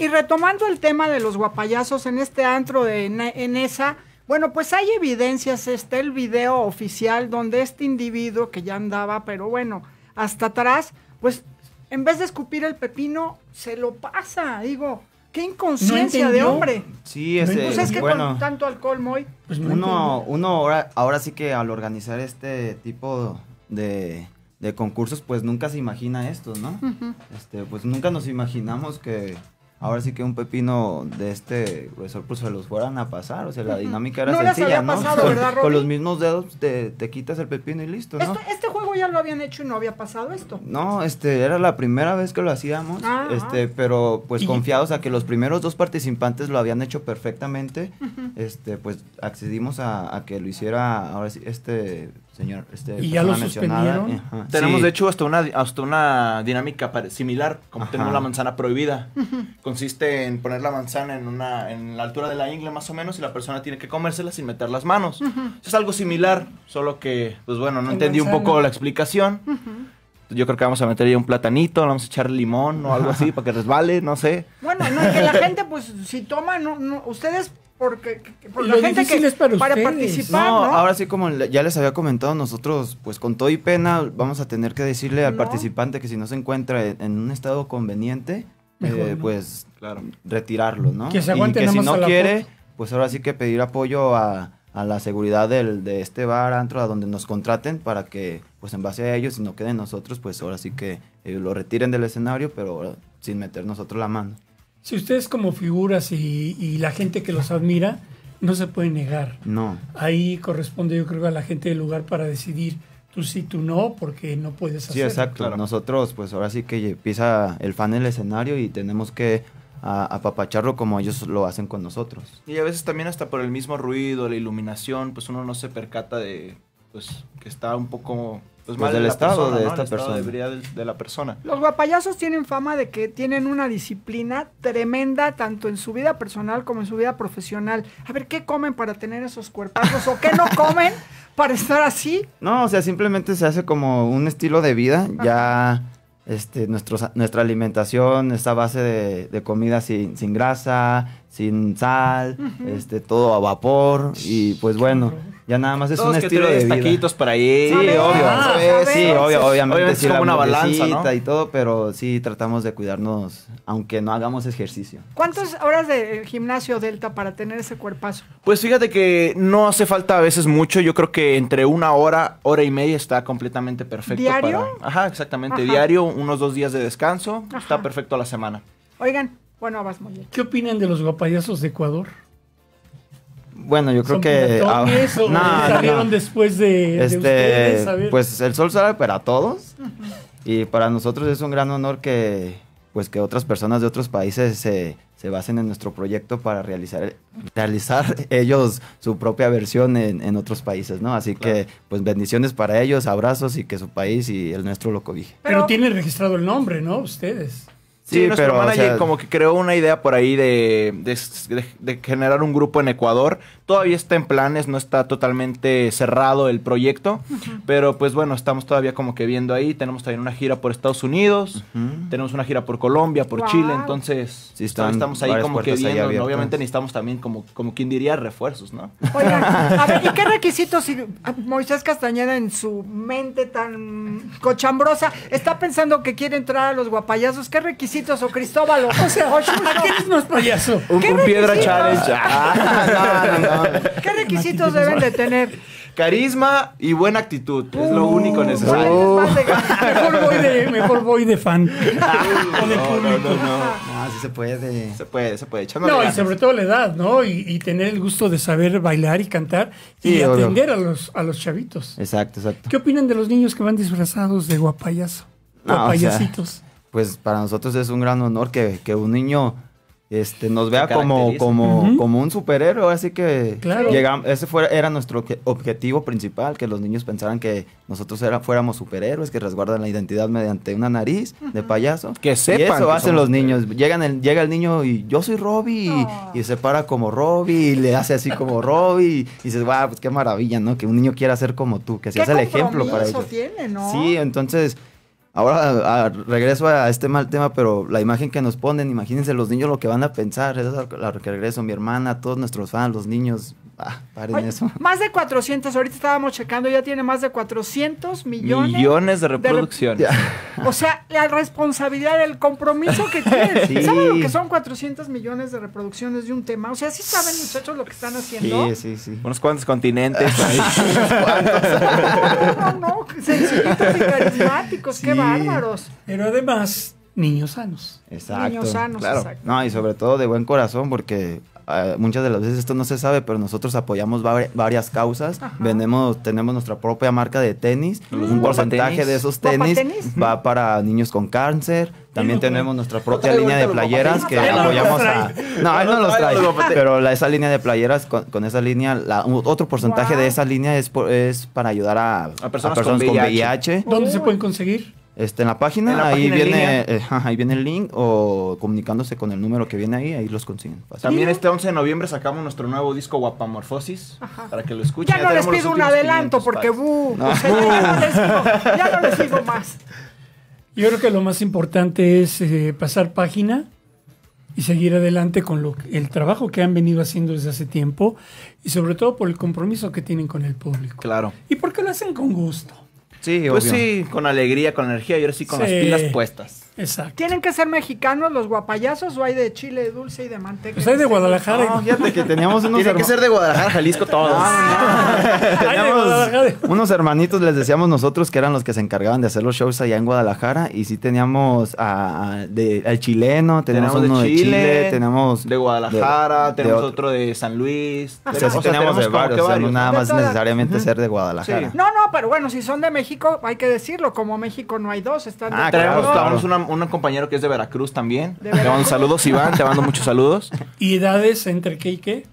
y retomando el tema de los guapayazos en este antro de Enesa, bueno, pues hay evidencias, está el video oficial donde este individuo que ya andaba, pero bueno, hasta atrás, pues en vez de escupir el pepino, se lo pasa, digo, qué inconsciencia de hombre. Sí, Pues ese, es que bueno, con tanto alcohol, muy... uno, uno ahora, ahora sí que al organizar este tipo de, de concursos, pues nunca se imagina esto, ¿no? Este, pues nunca nos imaginamos que ahora sí que un pepino de este gruesor pues se los fueran a pasar, o sea, la dinámica era No sencilla, ¿no? pasado, con, ¿verdad, con los mismos dedos te, te quitas el pepino y listo, ¿no? Esto- este juego ya lo habían hecho y no había pasado esto. No, este, era la primera vez que lo hacíamos, Ah, este, pero pues Y- confiados a que los primeros dos participantes lo habían hecho perfectamente, este, pues accedimos a, a que lo hiciera ahora sí, este señor, este ¿Y ya lo suspendieron? Ajá, Tenemos sí. de hecho hasta una, hasta una dinámica similar, como Ajá. tenemos la manzana prohibida. Consiste en poner la manzana en una en la altura de la ingle más o menos y la persona tiene que comérsela sin meter las manos. Es algo similar, solo que, pues bueno, no En entendí un poco la explicación. Yo creo que vamos a meter ahí un platanito, vamos a echar limón o algo así para que resbale, no sé. Bueno, no, que la gente, pues, si toma, no, no, ustedes, porque, que- por Lo la gente difícil que es para ustedes. participar, No, ¿no? ahora sí como ya les había comentado, nosotros pues con todo y pena vamos a tener que decirle al No. participante que si no se encuentra en, en un estado conveniente, Mejor eh, no. pues retirarlo, ¿no? Que se aguante y que si no quiere, foto. pues ahora sí que pedir apoyo a, a la seguridad del, de este bar, antro, a donde nos contraten para que pues en base a ellos, si no queden nosotros, pues ahora sí que eh, lo retiren del escenario, pero sin meter nosotros la mano. Si ustedes como figuras y, y la gente que los admira, no se puede negar. No. Ahí corresponde yo creo a la gente del lugar para decidir tú sí, tú no, porque no puedes Sí, hacerlo. exacto. Nosotros, pues ahora sí que pisa el fan en el escenario y tenemos que a- apapacharlo como ellos lo hacen con nosotros. Y a veces también hasta por el mismo ruido, la iluminación, pues uno no se percata de pues, que está un poco pues, Pues mal del de la estado persona, de ¿no? esta El de la persona. Los guapayazos tienen fama de que tienen una disciplina tremenda tanto en su vida personal como en su vida profesional. A ver, ¿qué comen para tener esos cuerpazos o qué no comen para estar así? No, o sea, simplemente se hace como un estilo de vida. Ya este, nuestros- nuestra alimentación está a base de, de comida sin, sin grasa, sin sal, este, todo a vapor. Y pues bueno, ya nada más es Todos un que estilo de vida. taquitos por ahí. Sí, obvio. Ah, sí, obvio, obviamente. Obviamente sí, es como la una balanza, ¿no? y todo, pero sí tratamos de cuidarnos, aunque no hagamos ejercicio. ¿Cuántas horas de gimnasio Delta para tener ese cuerpazo? Pues fíjate que no hace falta a veces mucho. Yo creo que entre una hora, hora y media está completamente perfecto. ¿Diario? para- Ajá, exactamente. Ajá. Diario, unos dos días de descanso. Ajá. Está perfecto a la semana. Oigan, bueno, vas muy bien. ¿Qué opinan de los guapayazos de Ecuador? Bueno, yo creo ¿Son que... o no, no, salieron no. después de, de Este, ustedes? Pues el sol sale para todos y para nosotros es un gran honor que pues que otras personas de otros países se, se basen en nuestro proyecto para realizar realizar ellos su propia versión en, en otros países, ¿no? Así que pues bendiciones para ellos, abrazos y que su país y el nuestro lo cobije. Pero, tienen registrado el nombre, ¿no? Ustedes. Sí, Sí, nuestro pero, o manager sea- como que creó una idea por ahí de, de- de- de generar un grupo en Ecuador. Todavía está en planes, no está totalmente cerrado el proyecto. Pero pues bueno, estamos todavía como que viendo ahí. Tenemos también una gira por Estados Unidos. Tenemos una gira por Colombia, por Wow. Chile. Entonces Sí, todavía están estamos ahí como que viendo. abiertas. Obviamente necesitamos también como, como quien diría refuerzos, ¿no? Oigan, a ver, ¿y qué requisitos si Moisés Castañeda en su mente tan cochambrosa está pensando que quiere entrar a los guapayazos? ¿Qué requisitos o Cristóbal o, O sea, o quién es más payaso? Un, ¿Qué un piedra requisitos? challenge. Ah, no, no, no. ¿Qué requisitos deben de tener? Carisma y buena actitud. Es lo Uh, único necesario. Mejor voy de, mejor voy de fan. o de público. No, sí se puede. Se puede, se puede. Echándole No, y ganas. sobre todo la edad, ¿no? Y, y tener el gusto de saber bailar y cantar y Sí, obvio. atender a los, a los chavitos. Exacto, exacto. ¿Qué opinan de los niños que van disfrazados de guapayazo? No, o sea, Guapayasitos. Pues para nosotros es un gran honor que, que un niño este, nos vea como, como, como un superhéroe, así que Claro. llegam- ese fue, era nuestro obje- objetivo principal, que los niños pensaran que nosotros era, fuéramos superhéroes, que resguardan la identidad mediante una nariz de payaso. Que Y sepan eso que hacen los niños. Llegan el, llega el niño y yo soy Robbie y, y se para como Robbie y le hace así como Robbie y, dices, wow, pues qué maravilla, ¿no? Que un niño quiera ser como tú, que ¿Qué seas el ejemplo para ellos. tiene, no? Sí, entonces, ahora regreso a este mal tema, pero la imagen que nos ponen, imagínense los niños lo que van a pensar, es a que regreso, mi hermana, todos nuestros fans, los niños, ah, paren Oye, eso. Más de 400, ahorita estábamos checando, ya tiene más de 400 millones. Millones de rep- reproducciones. O sea, la responsabilidad, el compromiso que tienen. Sí. ¿Saben lo que son 400 millones de reproducciones de un tema? O sea, ¿sí saben, muchachos, lo que están haciendo? Sí, sí, sí. Unos cuantos continentes. ahí. No, no, sencillitos y carismáticos, qué bárbaros. Pero además, niños sanos. Exacto. Niños sanos, claro. exacto. No, y sobre todo de buen corazón, porque ah, muchas de las veces esto no se sabe, pero nosotros apoyamos vari- varias causas. Vendemos, tenemos nuestra propia marca de tenis. Un porcentaje tenis. de esos ¿Guapa tenis tenis? va para niños con cáncer. También tenemos nuestra propia línea de playeras que apoyamos a... No, él no los trae. Pero la- esa línea de playeras, con, con esa línea, la- otro porcentaje Wow. de esa línea es, por- es para ayudar a, a personas con VIH. VIH. ¿Dónde se pueden conseguir? Este, en la página, En la ahí página viene, eh, ajá, ahí viene el link o comunicándose con el número que viene ahí, ahí los consiguen. fácil. También este 11 de noviembre sacamos nuestro nuevo disco Guapamorfosis. Para que lo escuchen. Ya no les pido un adelanto 500 porque pares. bu, No. o sea, ya, no les digo, ya no les digo más. Yo creo que lo más importante es eh, pasar página y seguir adelante con lo, el trabajo que han venido haciendo desde hace tiempo y sobre todo por el compromiso que tienen con el público. Claro. Y porque lo hacen con gusto. Sí, Pues obvio. sí, con alegría, con energía y ahora sí con Sí. las pilas puestas. Exacto. ¿Tienen que ser mexicanos los guapayazos o hay de chile dulce y de manteca? Pues hay de Guadalajara. No, fíjate que teníamos unos, Tiene que ser de Guadalajara, Jalisco, todos. De teníamos Guadalajara. unos hermanitos, les decíamos nosotros, que eran los que se encargaban de hacer los shows allá en Guadalajara. Y sí teníamos a, a- de, al chileno, tenemos, Tenemos uno de de Chile, tenemos De Guadalajara, de- de tenemos otro- otro de San Luis. O sea, sí tenemos de varios, o sea, no nada De más necesariamente ser de Guadalajara. Sí. No, no, pero bueno, si son de México, hay que decirlo, como México no hay dos, están de Ah, Tenemos, claro. tenemos una- un compañero que es de Veracruz también. De Te mando saludos, Iván. Te mando muchos saludos. ¿Y edades entre qué y qué?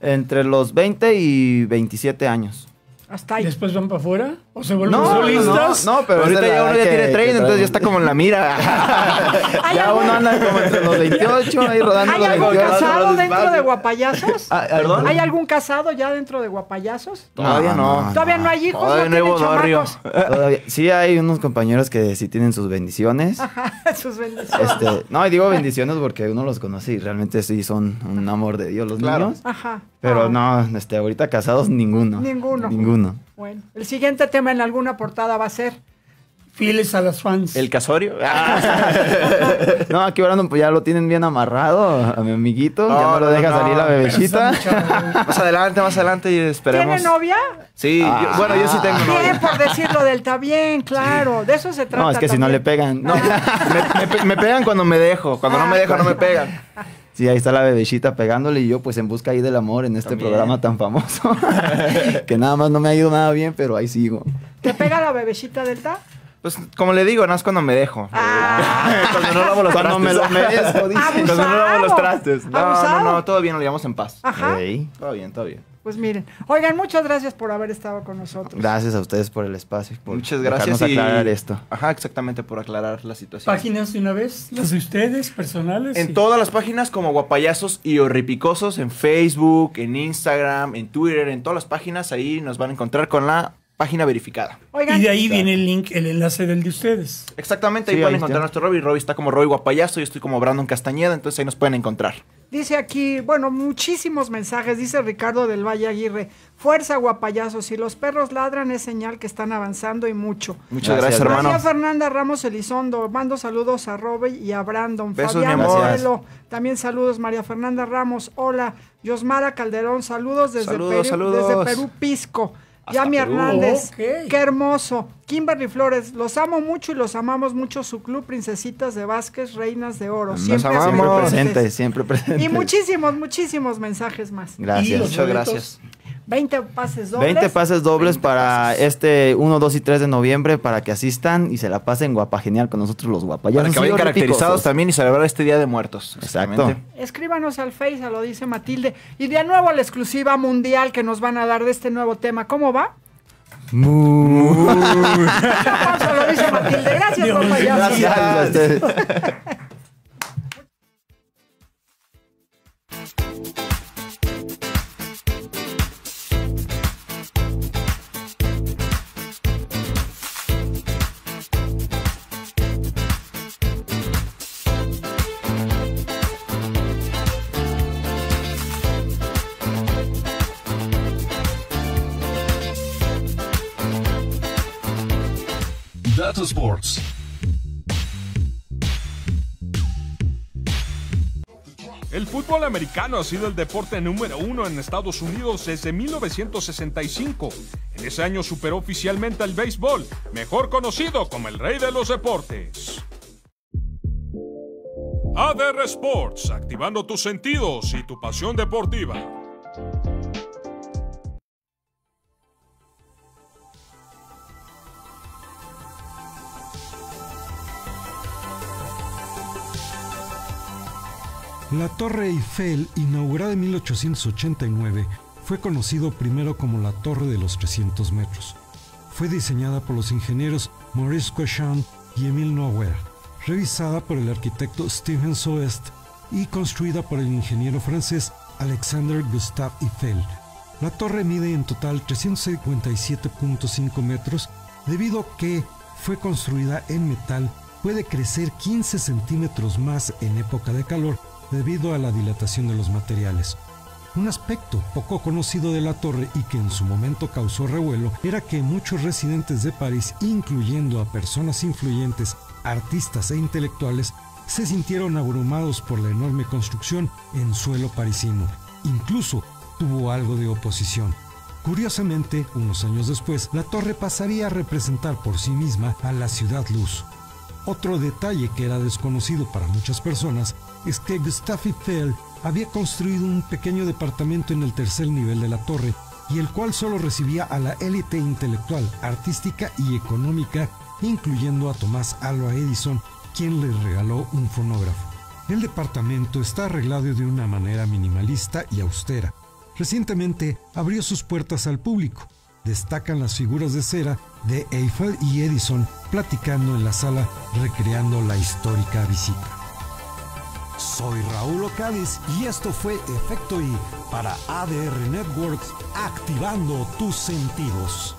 Entre los 20 y 27 años. Hasta ahí. ¿Después van para afuera? ¿O se vuelven No, no, solistas? no, pero ahorita ya uno ya que- tiene que 30, entonces ya está como en la mira. ¿Hay Ya algún, uno anda como entre los 28 ahí rodando ¿hay algún 28. casado dentro de Guapayazos? Ah, ah, ¿Perdón? ¿Hay algún casado ya dentro de Guapayazos? Todavía no. Todavía no hay hijos, Todavía no no. Todavía- Sí hay unos compañeros que sí tienen sus bendiciones. Sus bendiciones. Este, no, y digo bendiciones porque uno los conoce y realmente sí son un amor de Dios los Claro. niños. Ajá. Pero Ah, no, este, ahorita casados ninguno. Ninguno. Ninguno. Bueno, el siguiente tema en alguna portada va a ser. Fieles a las fans. ¿El casorio? No, aquí no, pues ya lo tienen bien amarrado a mi amiguito. ya No, no lo deja no. salir la bebecita. más adelante, más adelante y esperemos. ¿Tiene novia? Sí, yo- bueno, yo sí tengo Bien, novia. por decirlo del está bien, claro. De eso se trata. No, es que si no le pegan. No. me, me me pegan cuando me dejo. Cuando no me dejo, no me pegan. Sí, ahí está la bebecita pegándole y yo pues en busca ahí del amor en este También. programa tan famoso. que nada más no me ha ido nada bien, pero ahí sigo. ¿Te pega la bebecita delta? Pues como le digo, no es cuando me dejo. cuando no lavo los Cuando me trastes. lo merezco, dice. Cuando no lavo los trastes. No, Abusado. no, no, todo bien, lo llevamos en paz. Ajá. Todo bien, todo bien. Pues miren. Oigan, muchas gracias por haber estado con nosotros. Gracias a ustedes por el espacio. Por Muchas gracias. y- aclarar esto. Ajá, exactamente, por aclarar la situación. Páginas de una vez, las de ustedes, personales. En y- todas las páginas como Guapayazos y Horripicosos, en Facebook, en Instagram, en Twitter, en todas las páginas, ahí nos van a encontrar con la página verificada. Oigan, Y de ahí viene el link, el enlace del de ustedes. Exactamente, ahí Sí, pueden ahí encontrar a está. nuestro Robbie. Robbie está como Robbie Guapayazo, yo estoy como Brandon Castañeda, entonces ahí nos pueden encontrar. Dice aquí, bueno, muchísimos mensajes. Dice Ricardo del Valle Aguirre. Fuerza, guapayazos. Si los perros ladran, es señal que están avanzando y mucho. Muchas Gracias, gracias, hermano. María Fernanda Ramos Elizondo, mando saludos a Robbie y a Brandon. Besos, Fabián mi amor. Modelo, también saludos. María Fernanda Ramos, hola. Yosmara Calderón, saludos desde, Saludos, Perú, saludos. desde Perú, Pisco. Yami. Hernández, qué hermoso. Kimberly Flores, los amo mucho y los amamos mucho. Su club, Princesitas de Vázquez, Reinas de Oro. Nos Siempre, amamos. Siempre presentes. presente, siempre presente. Y muchísimos, muchísimos mensajes más. Gracias. Muchas gracias. 20 pases dobles. 20 pases dobles 20 para pases. este 1, 2 y 3 de noviembre para que asistan y se la pasen guapa genial con nosotros los guapayazos. Para que vayan caracterizados también y celebrar este Día de Muertos. Exacto. Exactamente. Escríbanos al Face, lo dice Matilde. Y de nuevo la exclusiva mundial que nos van a dar de este nuevo tema. ¿Cómo va? Pausa, lo dice Matilde. Gracias, Dios, guapayazos. Gracias a ustedes. Sports. El fútbol americano ha sido el deporte número uno en Estados Unidos desde 1965. En ese año superó oficialmente al béisbol, mejor conocido como el rey de los deportes. ADR Sports, activando tus sentidos y tu pasión deportiva. La Torre Eiffel, inaugurada en 1889, fue conocido primero como la Torre de los 300 metros. Fue diseñada por los ingenieros Maurice Cochon y Émile Noguera, revisada por el arquitecto Stephen Soest y construida por el ingeniero francés Alexander Gustave Eiffel. La torre mide en total 357.5 metros debido a que fue construida en metal, puede crecer 15 centímetros más en época de calor debido a la dilatación de los materiales. Un aspecto poco conocido de la torre y que en su momento causó revuelo era que muchos residentes de París, incluyendo a personas influyentes, artistas e intelectuales, se sintieron abrumados por la enorme construcción en suelo parisino. Incluso tuvo algo de oposición. Curiosamente, unos años después, la torre pasaría a representar por sí misma a la ciudad luz. Otro detalle que era desconocido para muchas personas es que Gustave Eiffel había construido un pequeño departamento en el tercer nivel de la torre y el cual solo recibía a la élite intelectual, artística y económica, incluyendo a Tomás Alva Edison, quien le regaló un fonógrafo. El departamento está arreglado de una manera minimalista y austera. Recientemente abrió sus puertas al público. destacan las figuras de cera de Eiffel y Edison platicando en la sala recreando la histórica visita. Soy Raúl Ocadiz y esto fue Efecto I para ADR Networks, activando tus sentidos.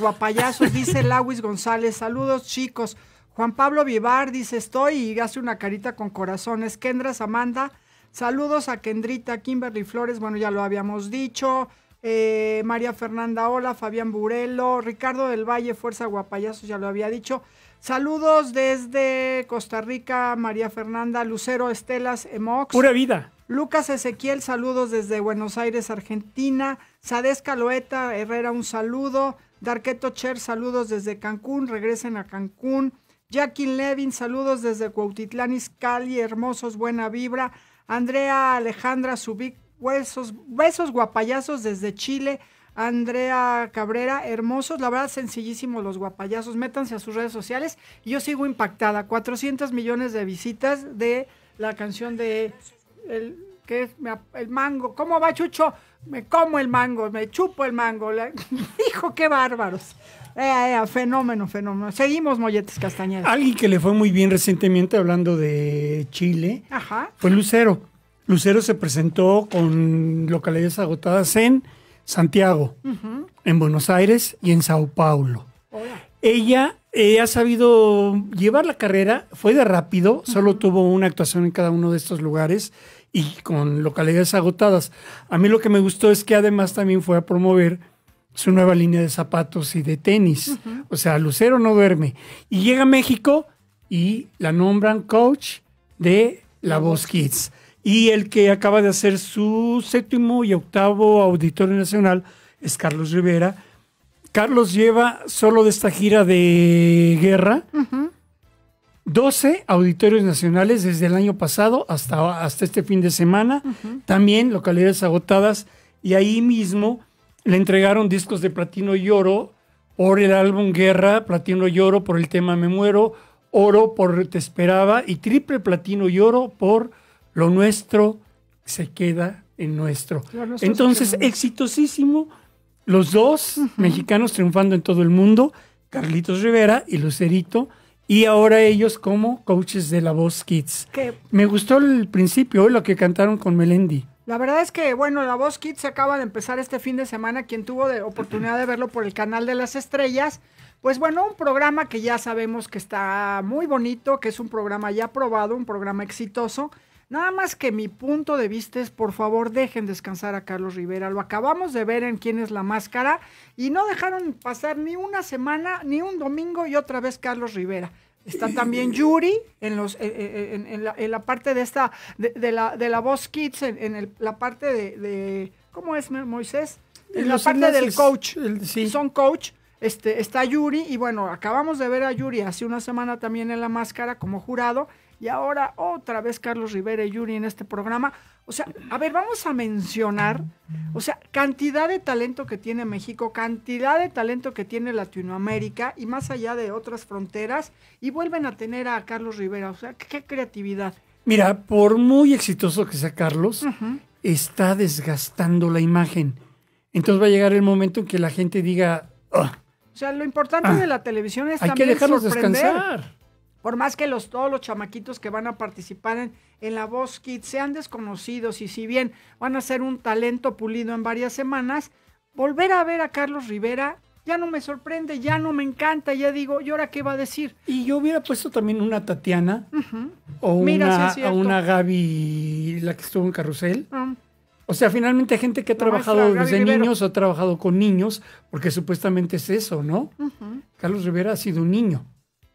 Guapayazos, dice Lawis González. Saludos, chicos. Juan Pablo Vivar dice estoy y hace una carita con corazones. Kendra Amanda, saludos a Kendrita, Kimberly Flores, bueno, ya lo habíamos dicho. Eh, María Fernanda Hola, Fabián Burelo, Ricardo del Valle, Fuerza Guapayazos, ya lo había dicho. Saludos desde Costa Rica, María Fernanda, Lucero Estelas, Emox. Pura vida. Lucas Ezequiel, saludos desde Buenos Aires, Argentina. Sades Caloeta Herrera, un saludo. Darqueto Cher, saludos desde Cancún, regresen a Cancún. Jackie Levin, saludos desde Cuautitlán Izcalli, hermosos, buena vibra. Andrea Alejandra Subic, huesos, besos guapayazos desde Chile. Andrea Cabrera, hermosos, la verdad sencillísimos los guapayazos. Métanse a sus redes sociales y yo sigo impactada. 400 millones de visitas de la canción de ¿qué es? El mango. ¿Cómo va, Chucho? Me como el mango, me chupo el mango. Hijo, qué bárbaros. Eh, eh, fenómeno, fenómeno. Seguimos, Molletes Castañeda. Alguien que le fue muy bien recientemente hablando de Chile Ajá. fue Lucero. Lucero se presentó con localidades agotadas en Santiago, en Buenos Aires y en Sao Paulo. Hola. Ella eh, ha sabido llevar la carrera, fue de rápido, solo tuvo una actuación en cada uno de estos lugares y con localidades agotadas. A mí lo que me gustó es que además también fue a promover su nueva línea de zapatos y de tenis. O sea, Lucero no duerme. Y llega a México y la nombran coach de La Voz Kids. Y el que acaba de hacer su séptimo y octavo auditorio nacional es Carlos Rivera. Carlos lleva solo de esta gira de guerra 12 auditorios nacionales desde el año pasado hasta, hasta este fin de semana. También localidades agotadas. Y ahí mismo le entregaron discos de platino y oro por el álbum Guerra, platino y oro por el tema Me Muero, oro por Te Esperaba y triple platino y oro por Lo Nuestro se queda en nuestro. Entonces, exitosísimo. Los dos mexicanos triunfando en todo el mundo, Carlitos Rivera y Lucerito, y ahora ellos como coaches de la voz Kids. Que Me gustó el principio, lo que cantaron con Melendi. La verdad es que, bueno, La Voz Kids se acaba de empezar este fin de semana. Quien tuvo de oportunidad de verlo por el canal de las estrellas, pues bueno, un programa que ya sabemos que está muy bonito, que es un programa ya probado, un programa exitoso. Nada más que mi punto de vista es, por favor, dejen descansar a Carlos Rivera. Lo acabamos de ver en Quién es la Máscara y no dejaron pasar ni una semana, ni un domingo y otra vez Carlos Rivera. Está también Yuri en, los, eh, eh, en, en la, parte de esta, de, de la, de la voz Kids, en, el- la parte de, de- ¿cómo es Mo- Moisés? En la parte del coach. el- sí. Son coach. Este, está Yuri y bueno, acabamos de ver a Yuri hace una semana también en la máscara como jurado y ahora otra vez Carlos Rivera y Yuri en este programa. O sea, a ver, vamos a mencionar, o sea, cantidad de talento que tiene México, cantidad de talento que tiene Latinoamérica y más allá de otras fronteras y vuelven a tener a Carlos Rivera. O sea, qué, qué creatividad. Mira, por muy exitoso que sea Carlos, está desgastando la imagen. Entonces va a llegar el momento en que la gente diga, "Ah, O sea, lo importante Ah, de la televisión es hay que también dejarlos sorprender. descansar. Por más que los, todos los chamaquitos que van a participar en, en la Voz Kids sean desconocidos y si bien van a ser un talento pulido en varias semanas, volver a ver a Carlos Rivera ya no me sorprende, ya no me encanta, ya digo, ¿y ahora qué va a decir? Y yo hubiera puesto también una Tatiana o Mira, una, una Gaby, la que estuvo en Carrusel. Ah, O sea, finalmente gente que ha trabajado maestra desde Rivero. niños o ha trabajado con niños, porque supuestamente es eso, ¿no? Carlos Rivera ha sido un niño,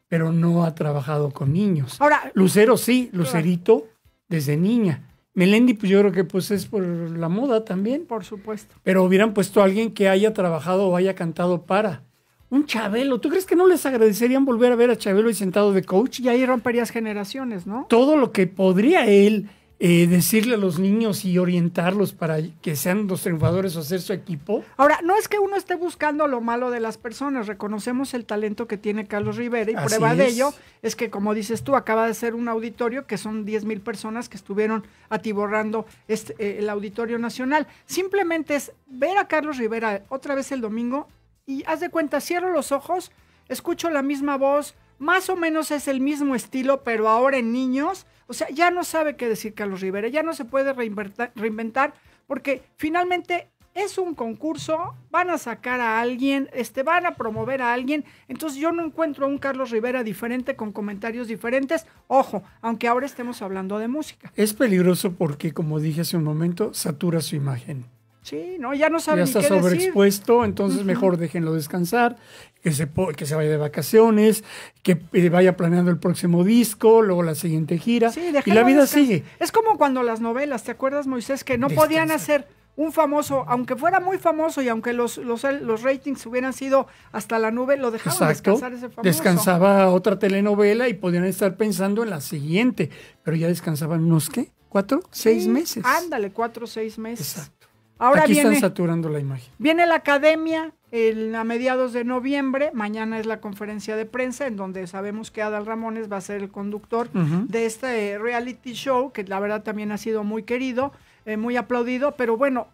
pero no ha trabajado con niños. Ahora, Lucero sí, Lucerito desde niña. Melendi, pues yo creo que pues es por la moda también. por supuesto. Pero hubieran puesto a alguien que haya trabajado o haya cantado para. Un Chabelo. ¿Tú crees que no les agradecerían volver a ver a Chabelo y sentado de coach? Y ahí romperías generaciones, ¿no? Todo lo que podría él eh, decirle a los niños y orientarlos para que sean los triunfadores o hacer su equipo. Ahora, no es que uno esté buscando lo malo de las personas, reconocemos el talento que tiene Carlos Rivera y Así prueba de ello es que, como dices tú, acaba de ser un auditorio que son 10 mil personas que estuvieron atiborrando este, eh, el Auditorio Nacional. Simplemente es ver a Carlos Rivera otra vez el domingo y haz de cuenta, cierro los ojos, escucho la misma voz, más o menos es el mismo estilo, pero ahora en niños. O sea, ya no sabe qué decir Carlos Rivera, ya no se puede reinventar, porque finalmente es un concurso, van a sacar a alguien, este, van a promover a alguien. Entonces yo no encuentro a un Carlos Rivera diferente con comentarios diferentes. Ojo, aunque ahora estemos hablando de música. Es peligroso porque, como dije hace un momento, satura su imagen. Sí, no, ya no sabe ya ni está qué decir. sobreexpuesto, entonces mejor déjenlo descansar, que se, que se vaya de vacaciones, que eh, vaya planeando el próximo disco, luego la siguiente gira, Sí, y la vida sigue. Es como cuando las novelas, ¿te acuerdas, Moisés? Que no podían hacer un famoso, aunque fuera muy famoso y aunque los, los, los ratings hubieran sido hasta la nube, lo dejaban Exacto. descansar ese famoso. Descansaba otra telenovela y podían estar pensando en la siguiente, pero ya descansaban unos, ¿qué? ¿Cuatro? ¿Seis meses? Ándale, cuatro o seis meses. Ahora Aquí viene, están saturando la imagen. viene la academia el- a mediados de noviembre. Mañana es la conferencia de prensa en donde sabemos que Adal Ramones va a ser el conductor de este eh, reality show, que la verdad también ha sido muy querido, eh, muy aplaudido. Pero bueno,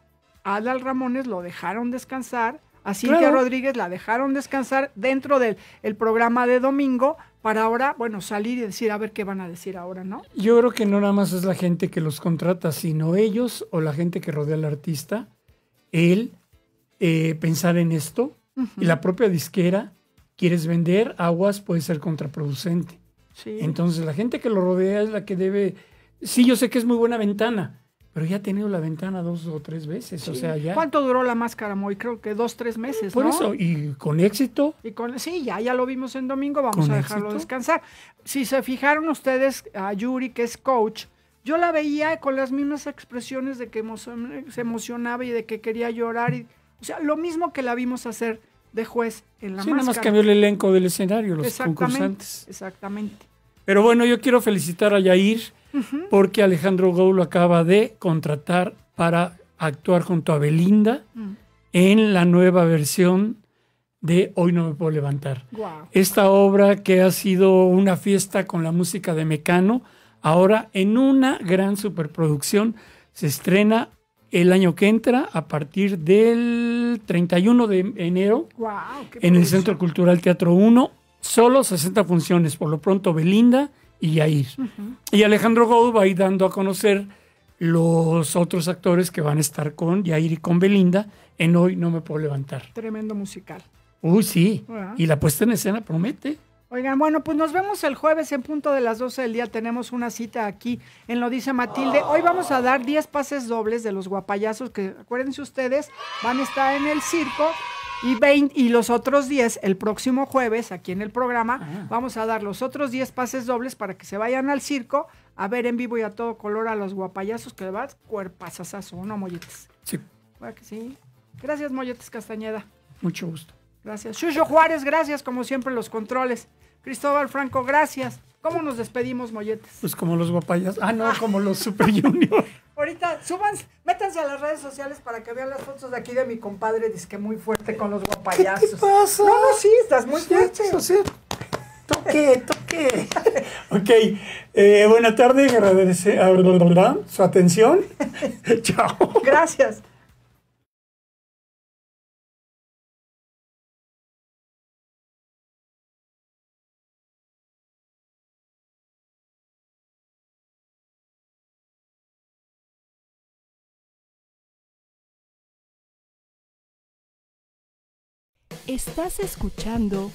Adal Ramones lo dejaron descansar. A Cintia Claro. Rodríguez la dejaron descansar dentro del el programa de domingo para ahora, bueno, salir y decir a ver qué van a decir ahora, ¿no? Yo creo que no nada más es la gente que los contrata, sino ellos o la gente que rodea al artista, él eh, pensar en esto y la propia disquera, quieres vender aguas, puede ser contraproducente. Sí. Entonces la gente que lo rodea es la que debe, sí, yo sé que es muy buena ventana, pero ya ha tenido la ventana dos o tres veces, o sea, ya. ¿Cuánto duró la máscara, Moy? Creo que dos, tres meses, Por ¿no? eso, y con éxito, Y con, sí, ya, ya lo vimos en domingo, vamos a dejarlo éxito. descansar. Si se fijaron ustedes a Yuri, que es coach, yo la veía con las mismas expresiones de que emo- se emocionaba y de que quería llorar. Y, o sea, lo mismo que la vimos hacer de juez en la sí, nada más cambió el elenco del escenario, los Exactamente, concursantes. exactamente. Pero bueno, yo quiero felicitar a Yair Porque Alejandro Gou lo acaba de contratar para actuar junto a Belinda Mm. en la nueva versión de Hoy no me puedo levantar. Guau. Esta obra que ha sido una fiesta con la música de Mecano, ahora en una gran superproducción se estrena el año que entra a partir del 31 de enero qué en el. Centro Cultural Teatro 1. Solo 60 funciones, por lo pronto Belinda y Yair. Y Alejandro Gou va a ir dando a conocer los otros actores que van a estar con Yair y con Belinda en Hoy No Me Puedo Levantar. Tremendo musical. Uy, sí. Y la puesta en escena promete. Oigan, bueno, pues nos vemos el jueves en punto de las 12 del día. Tenemos una cita aquí en Lo Dice Matilde. Hoy vamos a dar 10 pases dobles de los guapayazos que, acuérdense ustedes, van a estar en el circo. Y, 20 y los otros 10, el próximo jueves, aquí en el programa, vamos a dar los otros 10 pases dobles para que se vayan al circo a ver en vivo y a todo color a los guapayazos que le va cuerpazazazo, ¿no, Molletes? Sí, ¿Verdad que sí? Gracias, Molletes Castañeda. mucho gusto. Gracias. Chucho Juárez, gracias, como siempre, los controles. Cristóbal Franco, gracias. ¿Cómo nos despedimos, molletes? Pues como los guapayas. Ah, no, como los Super Junior. Ahorita, suban, métanse a las redes sociales para que vean las fotos de aquí de mi compadre, dice que muy fuerte con los guapayazos. ¿Qué te pasa? No, no, sí, estás muy fuerte. O sea, toque, toque. ok, eh, buena tarde, agradece ah, su atención. Chao. Gracias. Estás escuchando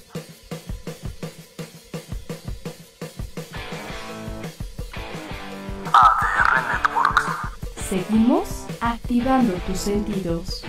ADR Networks. Seguimos activando tus sentidos.